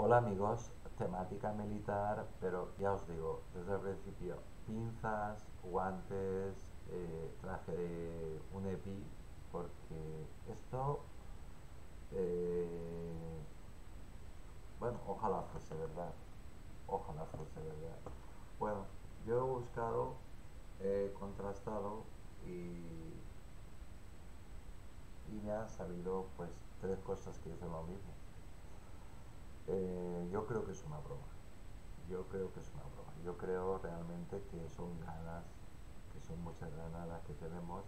Hola amigos, temática militar, pero ya os digo, desde el principio, pinzas, guantes, eh, traje de un EPI, porque esto, eh, bueno, ojalá fuese verdad, ojalá fuese verdad. Bueno, yo he buscado, he contrastado y, y me han salido pues tres cosas que dicen lo mismo. Eh, yo creo que es una broma. Yo creo que es una broma. Yo creo realmente que son ganas, que son muchas ganas las que tenemos,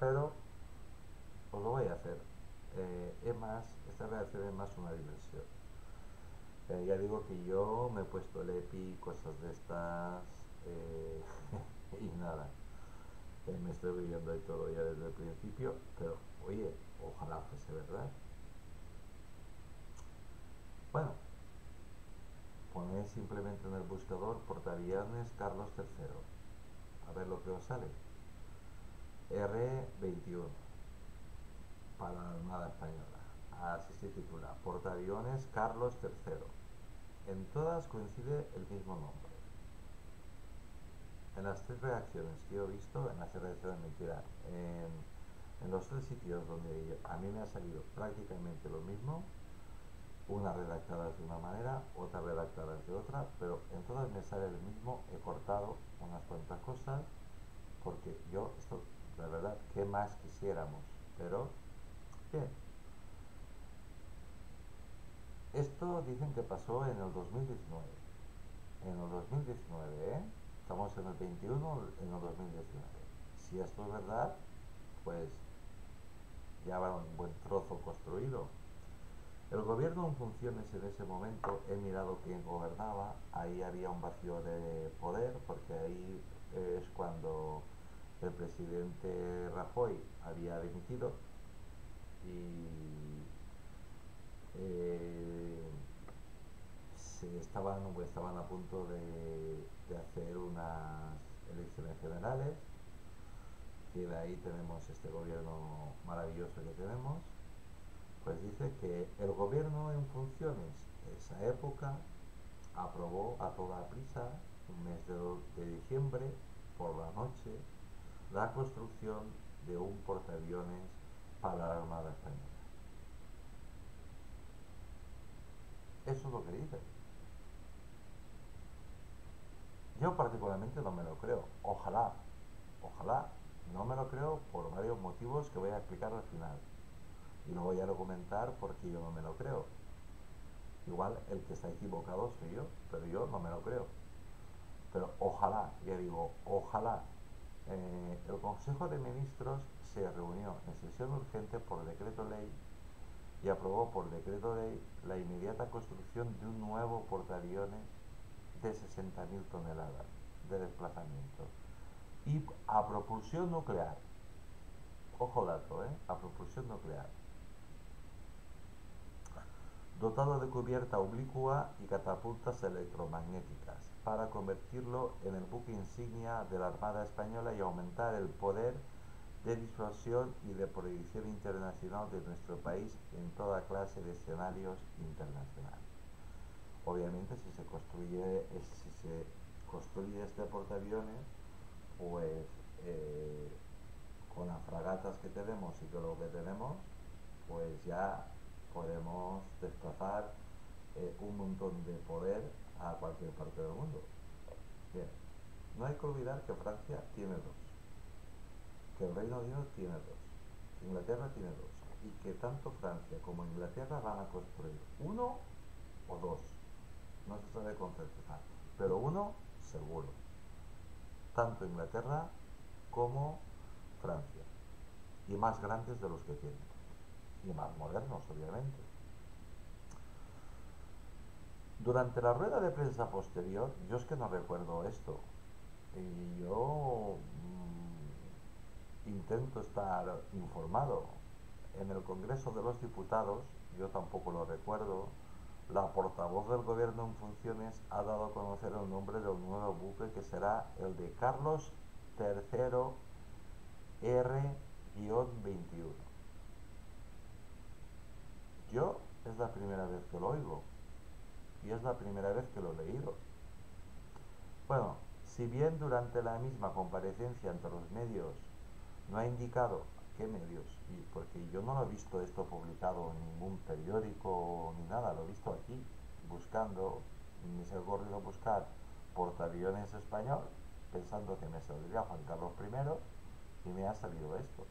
pero os lo voy a hacer. Eh, es más, esta reacción es más una diversión. Eh, ya digo que yo me he puesto el EPI, cosas de estas, y nada. me estoy viviendo ahí todo ya desde el principio, pero oye, ojalá fuese verdad. Bueno, poned simplemente en el buscador portaaviones Carlos III. A ver lo que os sale. R21 para la Armada Española. Así se titula. Portaaviones Carlos III. En todas coincide el mismo nombre. En las tres reacciones que he visto, en las reacciones mentira, en, en los tres sitios donde a mí me ha salido prácticamente lo mismo, unas redactadas de una manera, otras redactadas de otra, pero en todas me sale el mismo, he cortado unas cuantas cosas, porque yo, esto, la verdad, ¿qué más quisiéramos? Pero, bien. Esto dicen que pasó en el 2019. En el 2019, ¿eh? Estamos en el 21, en el 2019. Si esto es verdad, pues ya va un buen trozo construido. El gobierno en funciones en ese momento, he mirado quién gobernaba, ahí había un vacío de poder, porque ahí es cuando el presidente Rajoy había dimitido y eh, se estaban, estaban a punto de, de hacer unas elecciones generales, y de ahí tenemos este gobierno maravilloso que tenemos pues dice que el gobierno en funciones de esa época aprobó a toda prisa, un mes de, diciembre, por la noche, la construcción de un portaaviones para la Armada Española. Eso es lo que dice. Yo particularmente no me lo creo. Ojalá, ojalá, no me lo creo por varios motivos que voy a explicar al final y lo voy a argumentar porque yo no me lo creo. Igual el que está equivocado soy yo, pero yo no me lo creo. Pero ojalá, ya digo, ojalá. Eh, el Consejo de Ministros se reunió en sesión urgente por decreto ley y aprobó por decreto ley la inmediata construcción de un nuevo portaaviones de 60.000 toneladas de desplazamiento y a propulsión nuclear. Ojo dato, ¿eh? A propulsión nuclear dotado de cubierta oblicua y catapultas electromagnéticas, para convertirlo en el buque insignia de la Armada Española y aumentar el poder de disuasión y de proyección internacional de nuestro país en toda clase de escenarios internacionales. Obviamente si se construye, si se construye este portaaviones, pues eh, con las fragatas que tenemos y con lo que tenemos, pues ya podemos desplazar eh, un montón de poder a cualquier parte del mundo. Bien, no hay que olvidar que Francia tiene dos, que el Reino Unido tiene dos, que Inglaterra tiene dos, y que tanto Francia como Inglaterra van a construir uno o dos, no se sabe con certeza, pero uno seguro, tanto Inglaterra como Francia, y más grandes de los que tienen y más modernos, obviamente. Durante la rueda de prensa posterior, yo es que no recuerdo esto, y yo mm, intento estar informado. En el Congreso de los Diputados, yo tampoco lo recuerdo, la portavoz del gobierno en funciones ha dado a conocer el nombre del nuevo buque que será el de Carlos III R-21. Yo es la primera vez que lo oigo. y es la primera vez que lo he leído. Bueno, si bien durante la misma comparecencia ante los medios no ha indicado qué medios, porque yo no lo he visto esto publicado en ningún periódico ni nada, lo he visto aquí, buscando, me se ha ocurrido buscar portaaviones español, pensando que me saldría Juan Carlos I, y me ha salido esto.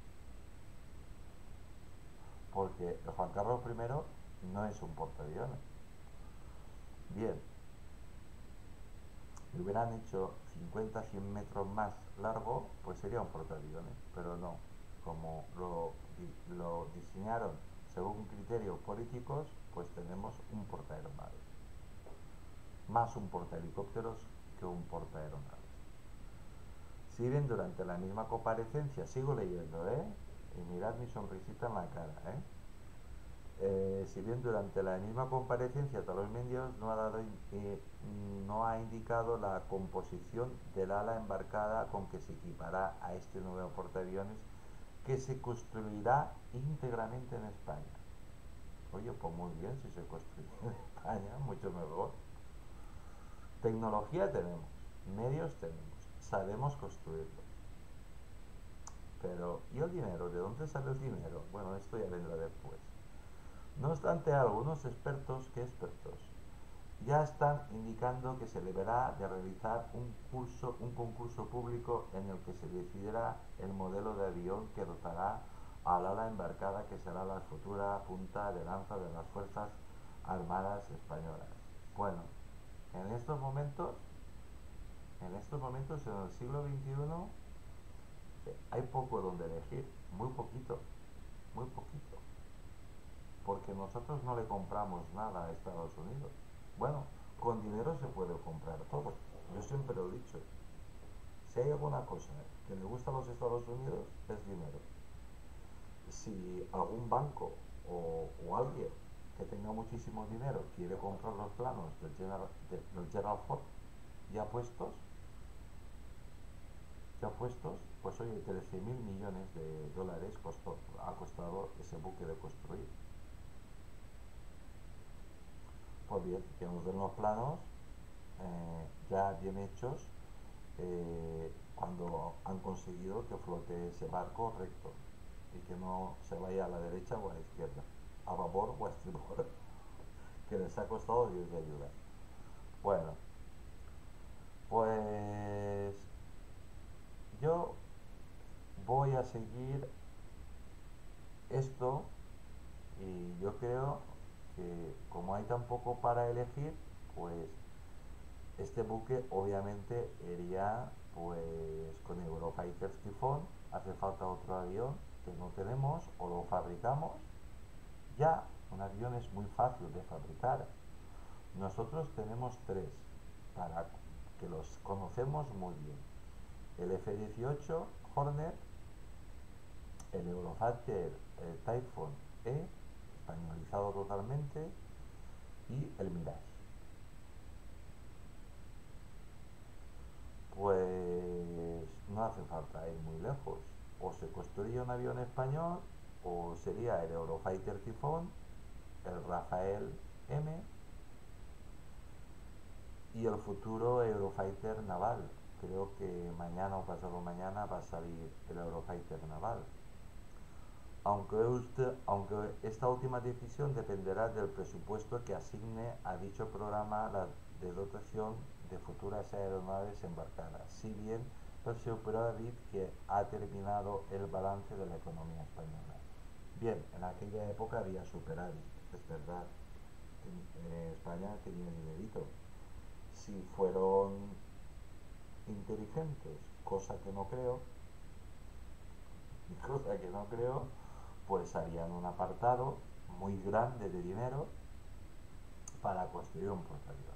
Porque Juan Carlos I no es un portaaviones. Bien, si hubieran hecho 50, 100 metros más largo, pues sería un portaaviones, pero no. Como lo, lo diseñaron según criterios políticos, pues tenemos un portaaeronaves. Más un portahelicópteros que un portaaeronaves. Si bien durante la misma comparecencia, sigo leyendo, ¿eh? Y mirad mi sonrisita en la cara, ¿eh? Eh, si bien durante la misma comparecencia los Medios no ha, dado, eh, no ha indicado la composición del ala embarcada con que se equipará a este nuevo portaaviones que se construirá íntegramente en España. Oye, pues muy bien, si se construye en España, mucho mejor. Tecnología tenemos, medios tenemos, sabemos construirlos. Pero, ¿y el dinero? ¿De dónde sale el dinero? Bueno, esto ya vendrá después. No obstante, algunos expertos que expertos ya están indicando que se deberá de realizar un, curso, un concurso público en el que se decidirá el modelo de avión que dotará al ala embarcada que será la futura punta de lanza de las Fuerzas Armadas Españolas. Bueno, en estos momentos, en estos momentos en el siglo XXI hay poco donde elegir, muy poquito, muy poquito porque nosotros no le compramos nada a Estados Unidos. Bueno, con dinero se puede comprar todo. Yo siempre lo he dicho. Si hay alguna cosa que le gusta a los Estados Unidos, es dinero. Si algún banco o, alguien que tenga muchísimo dinero quiere comprar los planos del General, del General Ford ya puestos, ya puestos, pues oye, 13 mil millones de dólares costó, ha costado ese buque de construir pues bien, den los planos eh, ya bien hechos eh, cuando han conseguido que flote ese barco recto y que no se vaya a la derecha o a la izquierda, a babor o a estribor, que les ha costado Dios de ayuda. Bueno, pues yo voy a seguir esto y yo creo que como hay tan poco para elegir, pues este buque obviamente iría pues con Eurofighter Typhoon, hace falta otro avión que no tenemos o lo fabricamos. Ya, un avión es muy fácil de fabricar. Nosotros tenemos tres para que los conocemos muy bien. El F-18 Hornet, el Eurofighter Typhoon E españolizado totalmente, y el Mirage. Pues no hace falta ir muy lejos. O se construye un avión español, o sería el Eurofighter Typhoon, el Rafael M y el futuro Eurofighter naval. Creo que mañana o pasado mañana va a salir el Eurofighter naval aunque, aunque esta última decisión dependerá del presupuesto que asigne a dicho programa la, de dotación de futuras aeronaves embarcadas, si bien el superávit que ha terminado el balance de la economía española. Bien, en aquella época había superávit, es verdad, España tenía dinerito. Si fueron inteligentes, cosa que no creo, cosa que no creo, pues harían un apartado muy grande de dinero para construir un portaaviones.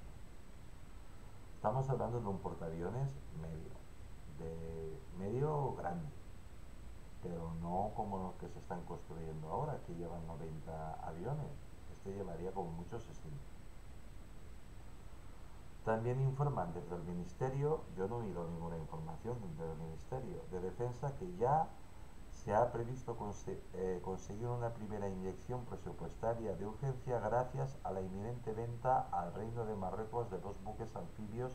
Estamos hablando de un portaaviones medio, de medio grande, pero no como los que se están construyendo ahora, que llevan 90 aviones. Este llevaría como muchos 60. También informan desde el Ministerio, yo no he oído ninguna información desde el Ministerio de Defensa, que ya se ha previsto eh, conseguir una primera inyección presupuestaria de urgencia gracias a la inminente venta al Reino de Marruecos de dos buques anfibios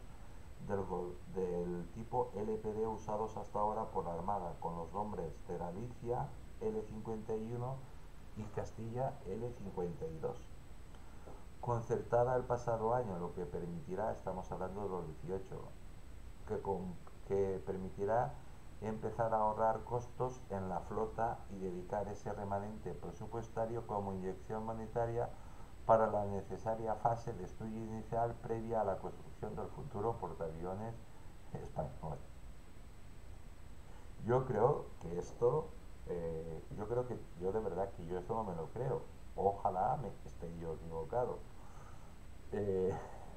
del, tipo LPD usados hasta ahora por la Armada, con los nombres de Galicia L-51 y Castilla L-52. Concertada el pasado año, lo que permitirá, estamos hablando de los 18, que, que permitirá empezar a ahorrar costos en la flota y dedicar ese remanente presupuestario como inyección monetaria para la necesaria fase de estudio inicial previa a la construcción del futuro portaaviones español. Yo creo que esto, eh, yo creo que, yo de verdad que yo esto no me lo creo. Ojalá me esté yo equivocado. Eh,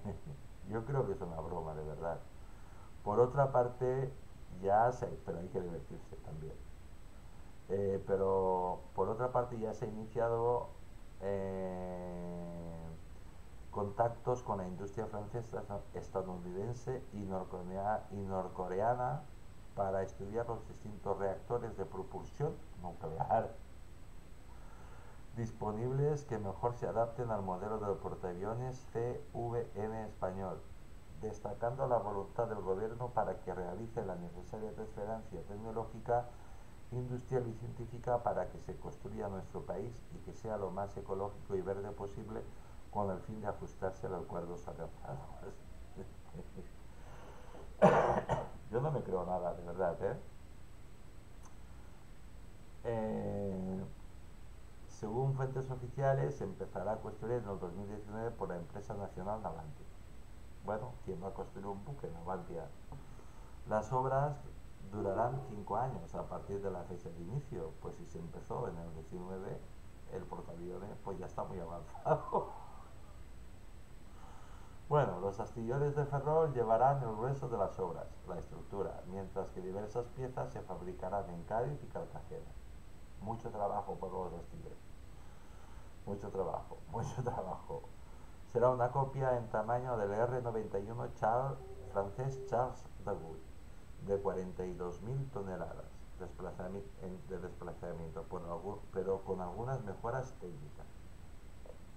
yo creo que es una broma, de verdad. Por otra parte, ya se, pero hay que divertirse también. Eh, pero por otra parte ya se ha iniciado eh, contactos con la industria francesa, estadounidense y, y norcoreana para estudiar los distintos reactores de propulsión nuclear disponibles que mejor se adapten al modelo de portaaviones CVN español destacando la voluntad del gobierno para que realice la necesaria transferencia tecnológica, industrial y científica para que se construya nuestro país y que sea lo más ecológico y verde posible con el fin de ajustarse a los acuerdos. Yo no me creo nada, de verdad, ¿eh? eh según fuentes oficiales, empezará a construir en el 2019 por la empresa nacional Navanti. Bueno, ¿quién va a construir un buque? Navantia. Las obras durarán cinco años a partir de la fecha de inicio, pues si se empezó en el 19, el portaaviones pues ya está muy avanzado. bueno, los astilleros de Ferrol llevarán el grueso de las obras, la estructura, mientras que diversas piezas se fabricarán en Cádiz y Cartagena. Mucho trabajo por los astilleros. Mucho trabajo, mucho trabajo será una copia en tamaño del R91 Charles, francés Charles de Gaulle de 42.000 toneladas de desplazamiento, pero con algunas mejoras técnicas.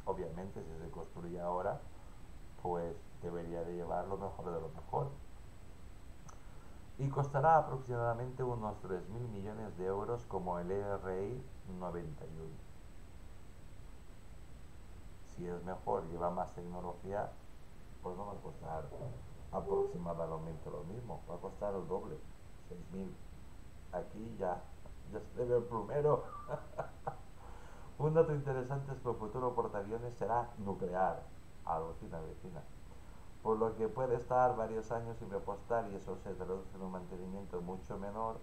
Obviamente, si se construye ahora, pues debería de llevar lo mejor de lo mejor. Y costará aproximadamente unos 3.000 millones de euros como el RI 91 si es mejor, lleva más tecnología, pues no va a costar aproximadamente lo mismo, va a costar el doble, 6.000. Aquí ya, ya se ve el plumero. Un dato interesante es que el futuro portaaviones será nuclear, alucina vecina, por lo que puede estar varios años sin repostar y eso se traduce en un mantenimiento mucho menor,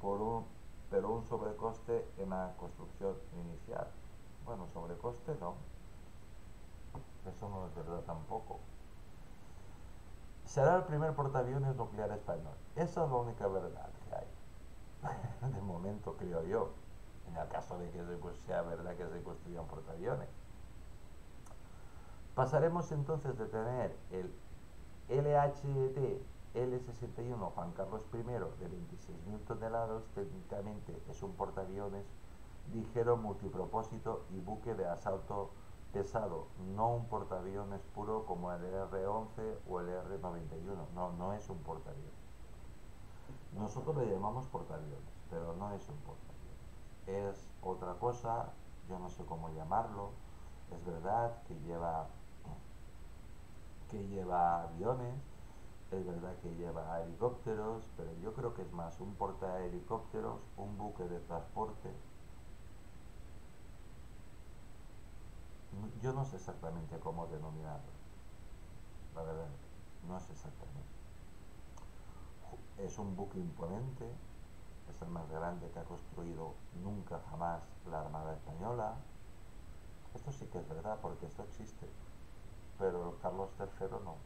por un, pero un sobrecoste en la construcción inicial. Bueno, sobrecoste no, eso no es verdad tampoco. Será el primer portaaviones nuclear español. Esa es la única verdad que hay. de momento, creo yo. En el caso de que sea verdad que se construyan portaaviones. Pasaremos entonces de tener el LHT L-61 Juan Carlos I de 26.000 toneladas, técnicamente es un portaaviones ligero multipropósito y buque de asalto pesado, no un portaaviones puro como el R-11 o el R-91, no, no es un portaaviones. Nosotros le llamamos portaaviones, pero no es un portaaviones. Es otra cosa, yo no sé cómo llamarlo, es verdad que lleva, que lleva aviones, es verdad que lleva helicópteros, pero yo creo que es más un portahelicópteros, un buque de transporte, yo no sé exactamente cómo denominarlo, la verdad, no sé exactamente. Es un buque imponente, es el más grande que ha construido nunca jamás la Armada Española. Esto sí que es verdad, porque esto existe, pero Carlos III no.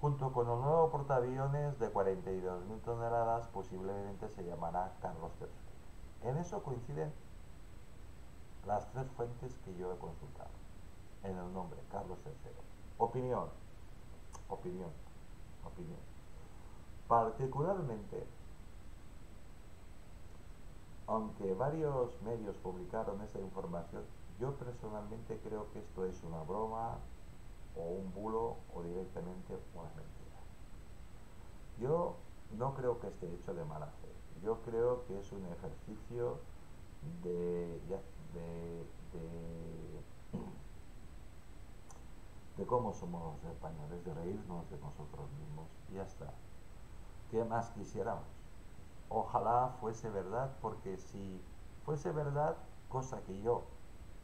Junto con un nuevo portaaviones de 42.000 toneladas, posiblemente se llamará Carlos III. En eso coinciden las tres fuentes que yo he consultado en el nombre Carlos III. Opinión, opinión, opinión. Particularmente, aunque varios medios publicaron esa información, yo personalmente creo que esto es una broma o un bulo o directamente una mentira. Yo no creo que esté hecho de mala fe. Yo creo que es un ejercicio de, de, de, cómo somos los españoles, de reírnos de nosotros mismos. Y ya está. ¿Qué más quisiéramos? Ojalá fuese verdad, porque si fuese verdad, cosa que yo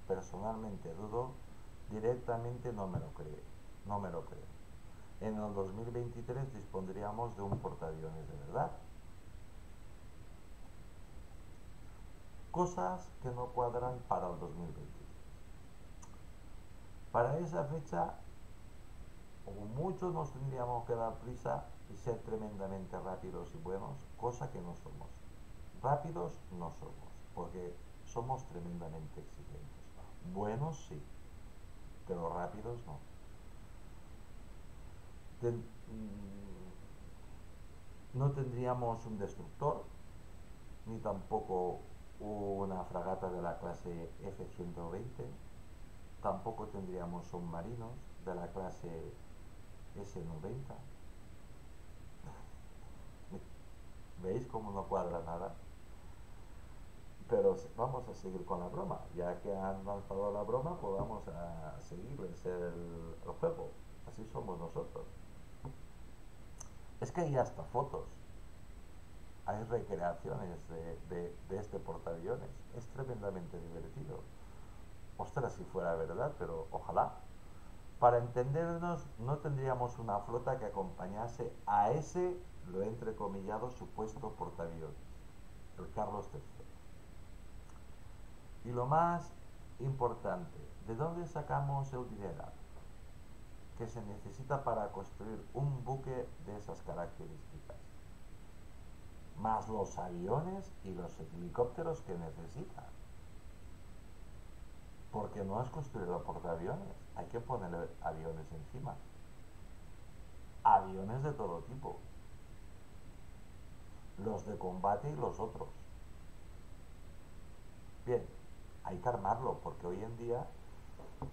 personalmente dudo, directamente no me lo creo. No me lo creo. En el 2023 dispondríamos de un portaaviones de verdad. Cosas que no cuadran para el 2023. Para esa fecha, o muchos nos tendríamos que dar prisa y ser tremendamente rápidos y buenos, cosa que no somos. Rápidos no somos, porque somos tremendamente exigentes. Buenos sí, pero rápidos no. Mm, no tendríamos un destructor, ni tampoco una fragata de la clase F-120, tampoco tendríamos submarinos de la clase S-90. ¿Veis cómo no cuadra nada? Pero vamos a seguir con la broma. Ya que han lanzado la broma, pues vamos a seguirles el, el juego. Así somos nosotros. Es que hay hasta fotos. Hay recreaciones de, este portaaviones. Es tremendamente divertido. Ostras, si fuera verdad, pero ojalá. Para entendernos, no tendríamos una flota que acompañase a ese, lo entrecomillado, supuesto portaaviones, el Carlos III. Y lo más importante, ¿de dónde sacamos el dinero? que se necesita para construir un buque de esas características, más los aviones y los helicópteros que necesita. Porque no es construir el portaaviones, hay que ponerle aviones encima. Aviones de todo tipo. Los de combate y los otros. Bien, hay que armarlo porque hoy en día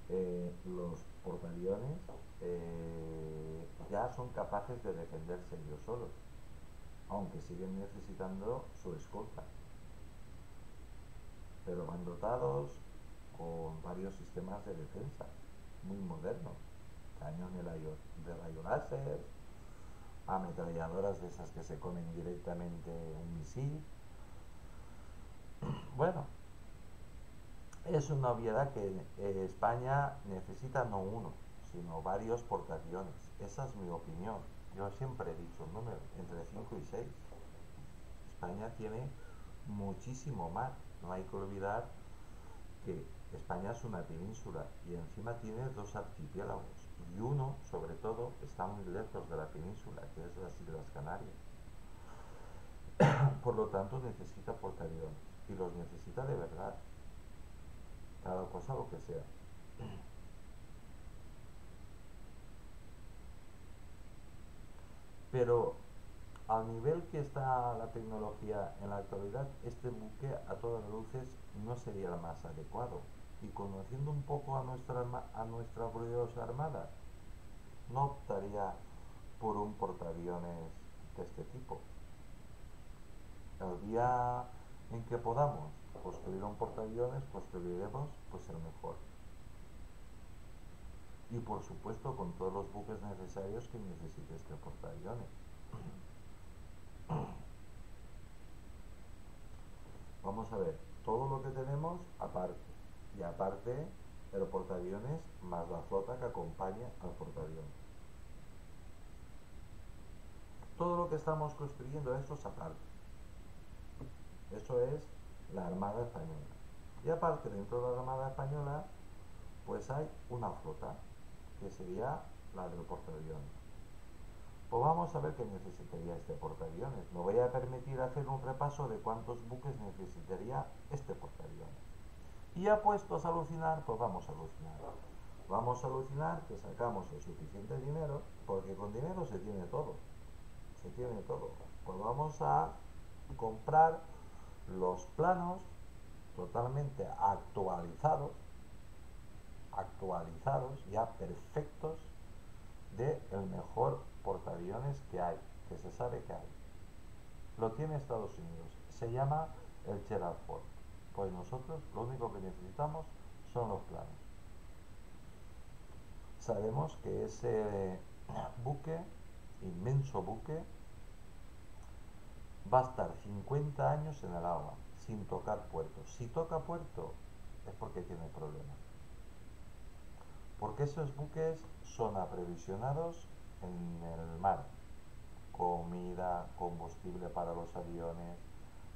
eh, los portaaviones eh, ya son capaces de defenderse ellos solos, aunque siguen necesitando su escolta. Pero van dotados con varios sistemas de defensa muy modernos, cañón de rayo, láser, ametralladoras de esas que se comen directamente un misil. Bueno, es una obviedad que eh, España necesita no uno, sino varios portaaviones. Esa es mi opinión. Yo siempre he dicho un número, entre 5 y 6. España tiene muchísimo mar. No hay que olvidar que España es una península y encima tiene dos archipiélagos. Y uno, sobre todo, está muy lejos de la península, que es las Islas Canarias. Por lo tanto, necesita portaaviones. Y los necesita de verdad. Cada cosa lo que sea. Pero al nivel que está la tecnología en la actualidad, este buque a todas luces no sería el más adecuado. Y conociendo un poco a nuestra, a nuestra gloriosa armada, no optaría por un portaaviones de este tipo. El día en que podamos construir un portaaviones, construiremos pues el mejor y por supuesto con todos los buques necesarios que necesite este portaaviones. Vamos a ver, todo lo que tenemos aparte, y aparte el portaaviones más la flota que acompaña al portaaviones. Todo lo que estamos construyendo, eso es aparte. Eso es la Armada Española. Y aparte, dentro de la Armada Española, pues hay una flota que sería la del portaaviones. Pues vamos a ver qué necesitaría este portaaviones. Me voy a permitir hacer un repaso de cuántos buques necesitaría este portaaviones. Y ya puestos a alucinar, pues vamos a alucinar. Vamos a alucinar que sacamos el suficiente dinero, porque con dinero se tiene todo. Se tiene todo. Pues vamos a comprar los planos totalmente actualizados, actualizados, ya perfectos, de el mejor portaaviones que hay, que se sabe que hay. Lo tiene Estados Unidos. Se llama el Gerald Ford. Pues nosotros lo único que necesitamos son los planos. Sabemos que ese buque, inmenso buque, va a estar 50 años en el agua, sin tocar puerto. Si toca puerto, es porque tiene problemas. Porque esos buques son aprevisionados en el mar. Comida, combustible para los aviones,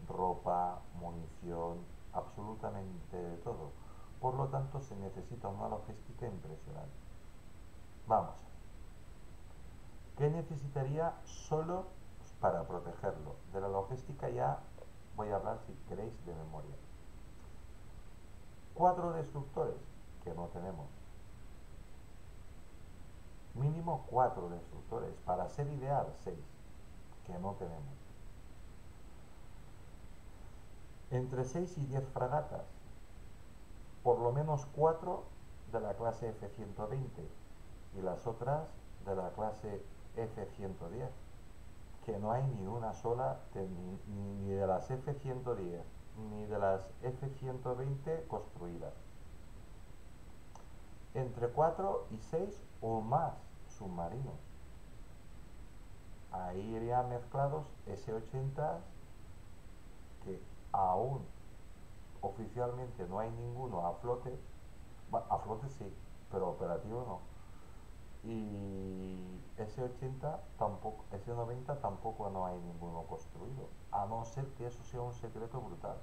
ropa, munición, absolutamente de todo. Por lo tanto, se necesita una logística impresionante. Vamos. ¿Qué necesitaría solo para protegerlo? De la logística ya voy a hablar, si queréis, de memoria. Cuatro destructores, que no tenemos. Mínimo cuatro destructores, para ser ideal, seis, que no tenemos. Entre 6 y 10 fragatas, por lo menos 4 de la clase F-120 y las otras de la clase F-110, que no hay ni una sola ni, de las F-110 ni de las F-120 construidas. Entre 4 y 6 o más submarinos. Ahí irían mezclados S-80 que aún oficialmente no hay ninguno a flote, a flote sí, pero operativo no. Y S80 tampoco, S90 tampoco no hay ninguno construido, a no ser que eso sea un secreto brutal.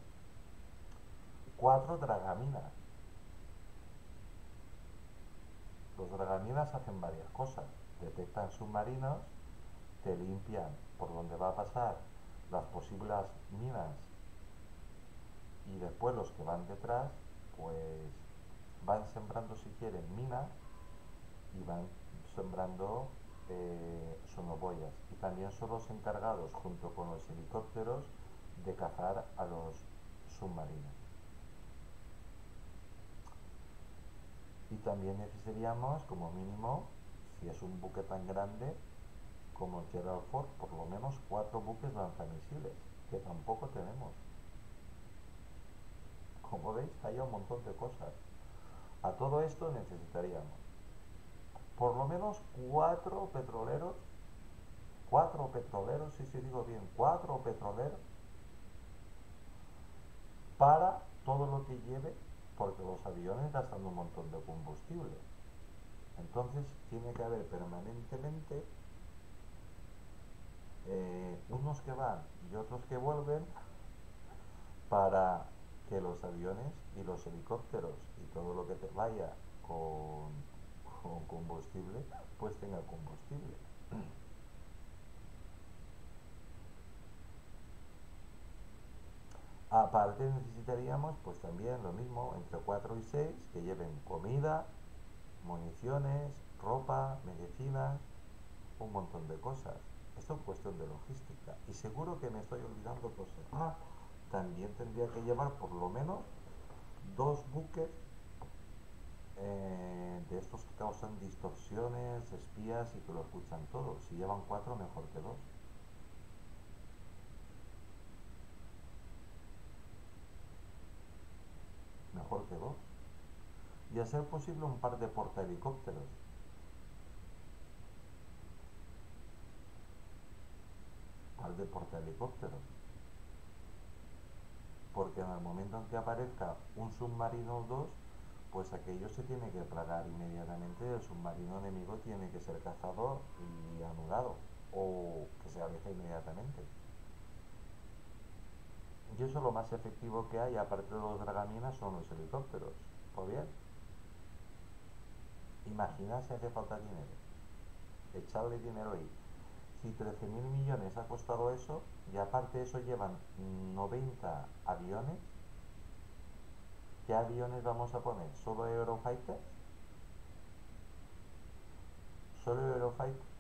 Cuatro dragaminas. Los dragaminas hacen varias cosas. Detectan submarinos, te limpian por donde va a pasar las posibles minas y después los que van detrás pues van sembrando si quieren minas y van sembrando eh, sonoboyas y también son los encargados junto con los helicópteros de cazar a los submarinos y también necesitaríamos como mínimo si es un buque tan grande como el Gerald Ford por lo menos cuatro buques lanzamisiles que tampoco tenemos como veis, hay un montón de cosas. A todo esto necesitaríamos por lo menos cuatro petroleros, cuatro petroleros, si se digo bien, cuatro petroleros para todo lo que lleve, porque los aviones gastan un montón de combustible. Entonces tiene que haber permanentemente eh, unos que van y otros que vuelven para que los aviones y los helicópteros y todo lo que te vaya con, con combustible, pues tenga combustible. Aparte necesitaríamos pues también lo mismo entre 4 y 6 que lleven comida, municiones, ropa, medicinas, un montón de cosas. Esto es cuestión de logística. Y seguro que me estoy olvidando cosas. Ah, también tendría que llevar por lo menos dos buques eh, de estos que causan distorsiones, espías y que lo escuchan todo. Si llevan cuatro, mejor que dos. Mejor que dos. Y a ser posible un par de portahelicópteros. Par de portahelicópteros porque en el momento en que aparezca un submarino o dos, pues aquello se tiene que plagar inmediatamente, el submarino enemigo tiene que ser cazado y anulado, o que se aleje inmediatamente. Y eso lo más efectivo que hay, aparte de los dragaminas, son los helicópteros. ¿O bien? Imagina si hace falta dinero. Echarle dinero ahí si 13 mil millones ha costado eso y aparte de eso llevan 90 aviones, ¿qué aviones vamos a poner? ¿Solo Eurofighter? ¿Solo Eurofighter?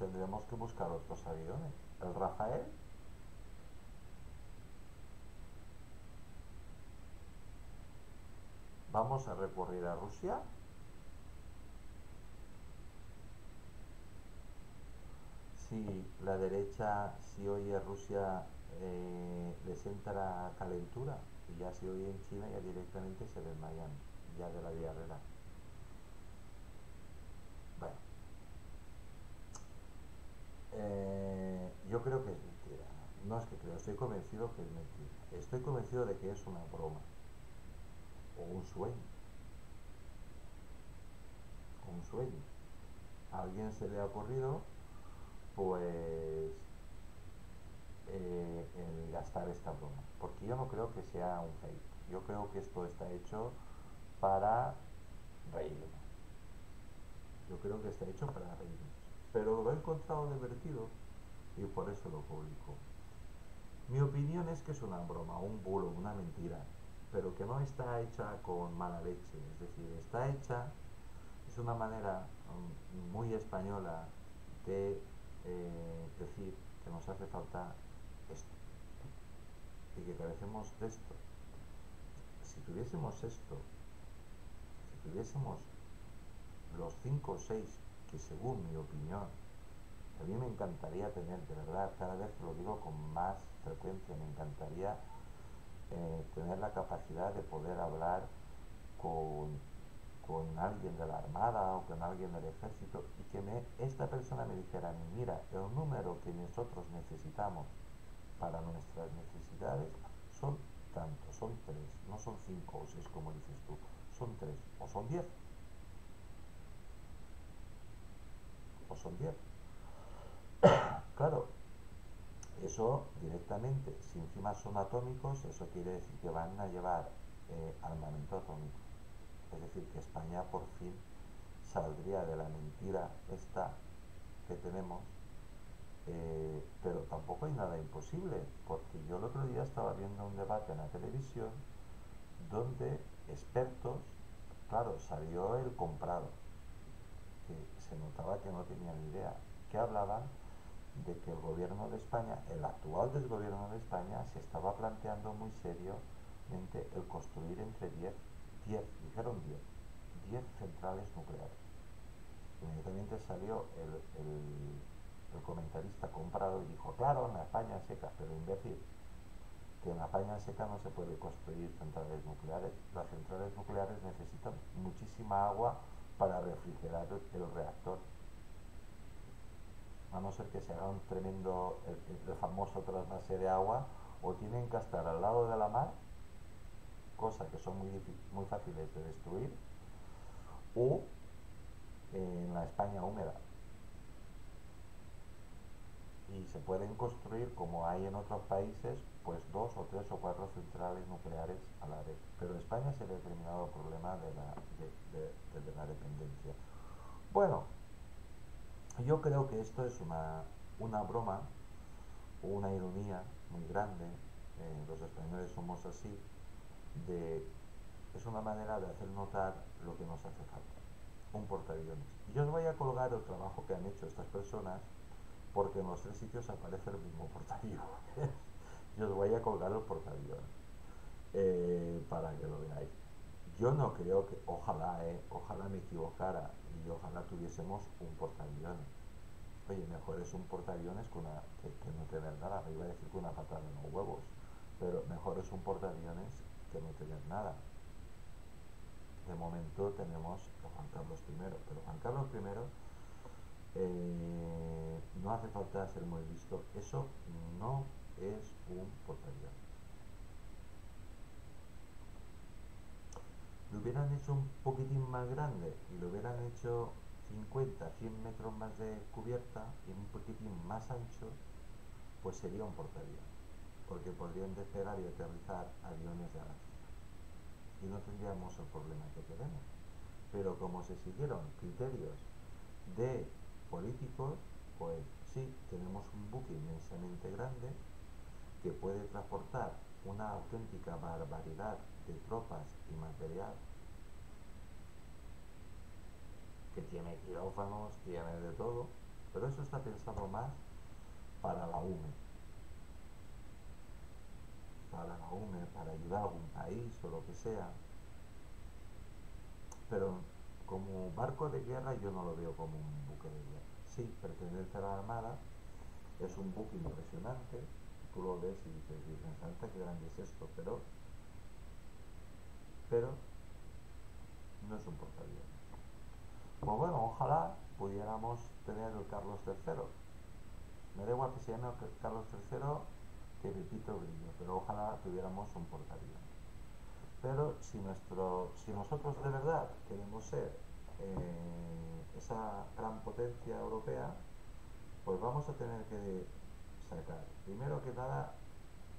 Tendremos que buscar otros aviones. El Rafael ¿Vamos a recurrir a Rusia? Si la derecha, si oye Rusia, eh, les entra calentura y ya si oye en China ya directamente se desmayan ya de la diarrea. Bueno, eh, yo creo que es mentira. No es que creo, estoy convencido que es mentira. Estoy convencido de que es una broma o un sueño. Un sueño. A alguien se le ha ocurrido, pues, eh, el gastar esta broma. Porque yo no creo que sea un fake. Yo creo que esto está hecho para reírnos. Yo creo que está hecho para reírnos. Pero lo he encontrado divertido y por eso lo publico. Mi opinión es que es una broma, un bulo, una mentira, pero que no está hecha con mala leche. Es decir, está hecha, es una manera um, muy española de eh, decir que nos hace falta esto y que carecemos de esto. Si tuviésemos esto, si tuviésemos los 5 o 6 que según mi opinión, a mí me encantaría tener, de verdad, cada vez lo digo con más frecuencia, me encantaría eh, tener la capacidad de poder hablar con, con, alguien de la Armada o con alguien del Ejército y que me, esta persona me dijera, mira, el número que nosotros necesitamos para nuestras necesidades son tantos, son tres, no son cinco o seis como dices tú, son tres o son diez. O son diez. claro, eso directamente, si encima son atómicos, eso quiere decir que van a llevar eh, armamento atómico. Es decir, que España por fin saldría de la mentira esta que tenemos, eh, pero tampoco hay nada imposible, porque yo el otro día estaba viendo un debate en la televisión donde expertos, claro, salió el comprado, que se notaba que no tenían idea, que hablaban de que el gobierno de España, el actual del gobierno de España, se estaba planteando muy seriamente el construir entre 10, 10, dijeron 10, 10 centrales nucleares. Inmediatamente salió el, el, el, comentarista comprado y dijo, claro, en la España seca, pero imbécil, que en la España seca no se puede construir centrales nucleares. Las centrales nucleares necesitan muchísima agua para refrigerar el reactor a no ser que se haga un tremendo, el, famoso trasvase de agua, o tienen que estar al lado de la mar, cosas que son muy, muy fáciles de destruir, o en la España húmeda. Y se pueden construir, como hay en otros países, pues dos o tres o cuatro centrales nucleares a la vez. Pero en España se ha terminado el problema de la, de la dependencia. Bueno, yo creo que esto es una, una broma una ironía muy grande, eh, los españoles somos así, de, es una manera de hacer notar lo que nos hace falta, un portaaviones. Yo os voy a colgar el trabajo que han hecho estas personas, porque en los tres sitios aparece el mismo portaaviones. yo os voy a colgar el portaaviones eh, para que lo veáis. Yo no creo que, ojalá, eh, ojalá me equivocara y ojalá tuviésemos un portaaviones. Oye, mejor es un portaaviones que, una, que, no tener nada. Me iba a decir que una patada en los huevos, pero mejor es un portaaviones que no tener nada. De momento tenemos a Juan Carlos I, pero Juan Carlos I eh, no hace falta ser muy visto. Eso no es un portaaviones. Lo hubieran hecho un poquitín más grande y lo hubieran hecho 50, 100 metros más de cubierta y un poquitín más ancho, pues sería un portaaviones, porque podrían despegar y aterrizar aviones de África y no tendríamos el problema que tenemos. Pero como se siguieron criterios de políticos, pues sí, tenemos un buque inmensamente grande que puede transportar una auténtica barbaridad de tropas y material que tiene quirófanos, tiene de todo, pero eso está pensado más para la UME, para la UME, para ayudar a algún país o lo que sea. pero como barco de guerra yo no lo veo como un buque de guerra. Sí, pertenece a la Armada, es un buque impresionante, tú lo ves y dices, Virgen Santa, qué grande es esto, pero, pero no es un portaaviones. Pues bueno, ojalá pudiéramos tener el Carlos III. Me da igual que se llame Carlos III que Pepito Brillo, pero ojalá tuviéramos un portaaviones. Pero si, nuestro, si nosotros de verdad queremos ser eh, esa gran potencia europea, pues vamos a tener que sacar, primero que nada,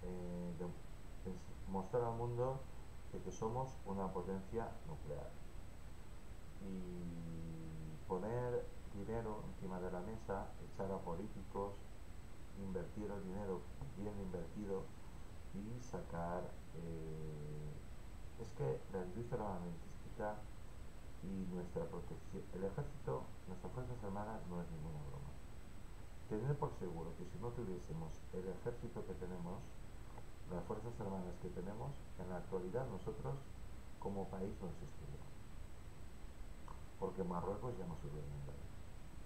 eh, mostrar al mundo que somos una potencia nuclear y poner dinero encima de la mesa, echar a políticos, invertir el dinero bien invertido y sacar eh, es que la industria armamentística y nuestra protección, el ejército, nuestras fuerzas armadas no es ninguna broma. Tener por seguro que si no tuviésemos el ejército que tenemos, las fuerzas armadas que tenemos, en la actualidad nosotros como país no existiríamos. Porque Marruecos ya nos hubiera invadido.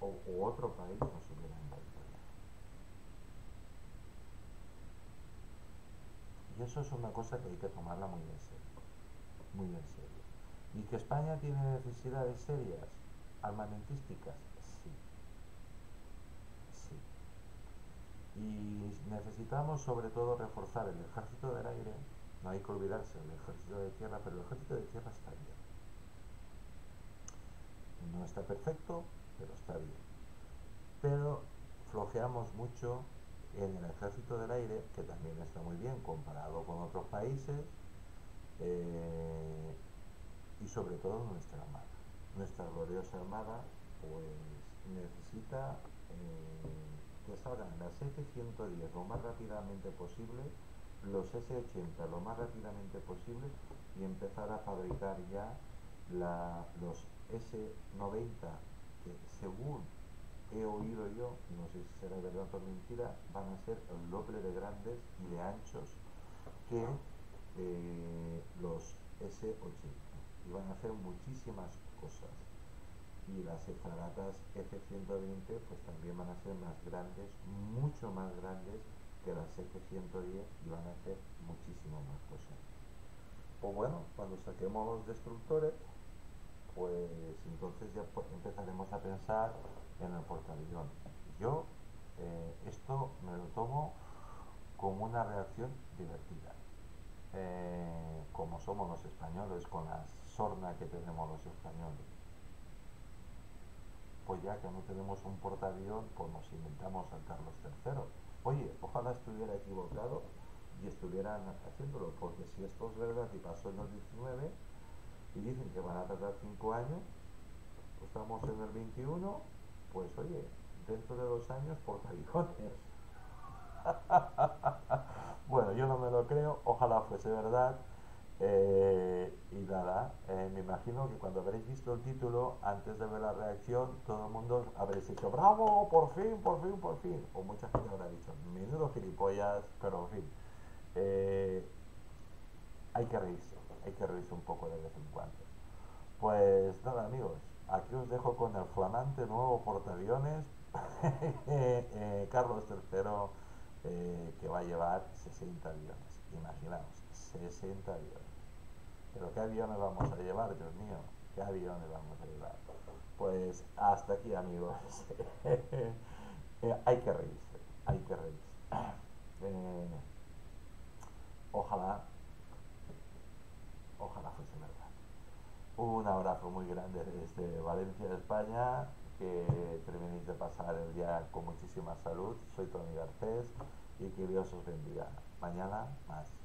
O, o otro país nos hubiera invadido. Y eso es una cosa que hay que tomarla muy en serio muy en serio. ¿Y que España tiene necesidades serias, armamentísticas? Sí. Sí. Y necesitamos sobre todo reforzar el ejército del aire, no hay que olvidarse del ejército de tierra, pero el ejército de tierra está bien. No está perfecto, pero está bien. Pero flojeamos mucho en el ejército del aire, que también está muy bien comparado con otros países, eh, y sobre todo nuestra Armada. Nuestra gloriosa Armada pues necesita eh, que salgan las F-110 lo más rápidamente posible, los S-80 lo más rápidamente posible y empezar a fabricar ya los S-90 que según he oído yo, no sé si será verdad o mentira, van a ser el doble de grandes y de anchos que eh, los S-80 y van a hacer muchísimas cosas y las fragatas F-120 pues también van a ser más grandes, mucho más grandes que las F-110 y van a hacer muchísimo más cosas. Pues bueno, cuando saquemos los destructores, pues entonces ya empezaremos a pensar en el portaavión. Yo eh, esto me lo tomo como una reacción divertida. Eh, como somos los españoles, con la sorna que tenemos los españoles. Pues ya que no tenemos un portaavión, pues nos inventamos al Carlos III. Oye, ojalá estuviera equivocado y estuvieran haciéndolo, porque si esto es verdad y pasó en el 19 y dicen que van a tardar 5 años, pues estamos en el 21, pues oye, dentro de dos años portaaviones. Bueno, yo no me lo creo, ojalá fuese verdad. Eh, y nada, eh, me imagino que cuando habréis visto el título, antes de ver la reacción, todo el mundo habréis dicho, bravo, por fin, por fin, por fin. O mucha gente habrá dicho, menudo gilipollas, pero en fin. Eh, hay que reírse, hay que reírse un poco de vez en cuando. Pues nada, amigos, aquí os dejo con el flamante nuevo portaaviones, Carlos III que va a llevar 60 aviones. Imaginaos, 60 aviones. Pero ¿qué aviones vamos a llevar, Dios mío? ¿Qué aviones vamos a llevar? Pues hasta aquí, amigos. Eh, hay que reírse, hay que reírse. Eh, ojalá, ojalá fuese verdad. Un abrazo muy grande desde Valencia, España que terminéis de pasar el día con muchísima salud. Soy Tony Garcés y que Dios os bendiga. Mañana más.